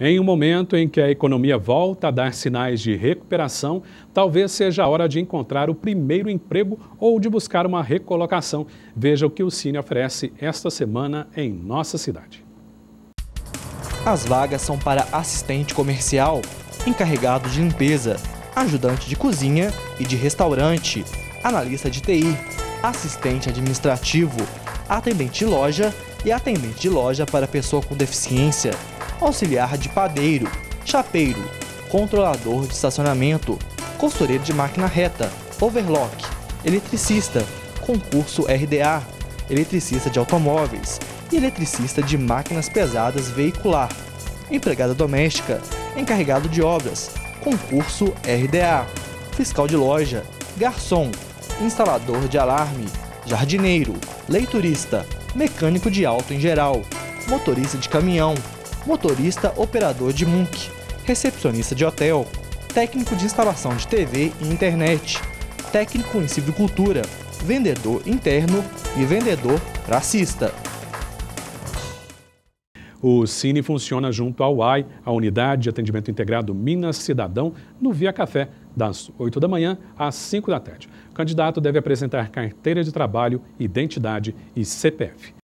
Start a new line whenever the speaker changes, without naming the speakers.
Em um momento em que a economia volta a dar sinais de recuperação, talvez seja a hora de encontrar o primeiro emprego ou de buscar uma recolocação. Veja o que o Cine oferece esta semana em nossa cidade.
As vagas são para assistente comercial, encarregado de limpeza, ajudante de cozinha e de restaurante, analista de TI, assistente administrativo, atendente de loja e atendente de loja para pessoa com deficiência auxiliar de padeiro, chapeiro, controlador de estacionamento, costureiro de máquina reta, overlock, eletricista, concurso RDA, eletricista de automóveis e eletricista de máquinas pesadas veicular, empregada doméstica, encarregado de obras, concurso RDA, fiscal de loja, garçom, instalador de alarme, jardineiro, leiturista, mecânico de auto em geral, motorista de caminhão, motorista operador de MUNC, recepcionista de hotel, técnico de instalação de TV e internet, técnico em silvicultura, vendedor interno e vendedor racista.
O Cine funciona junto ao AI, a Unidade de Atendimento Integrado Minas Cidadão, no Via Café, das 8 da manhã às 5 da tarde. O candidato deve apresentar carteira de trabalho, identidade e CPF.